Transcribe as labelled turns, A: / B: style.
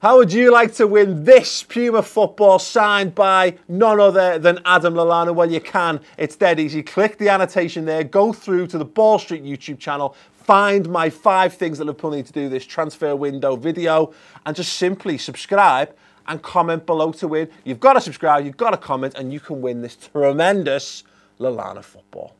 A: How would you like to win this Puma football signed by none other than Adam Lallana? Well, you can. It's dead easy. Click the annotation there, go through to the Ball Street YouTube channel, find my five things that Liverpool need to do this transfer window video, and just simply subscribe and comment below to win. You've got to subscribe, you've got to comment, and you can win this tremendous Lallana football.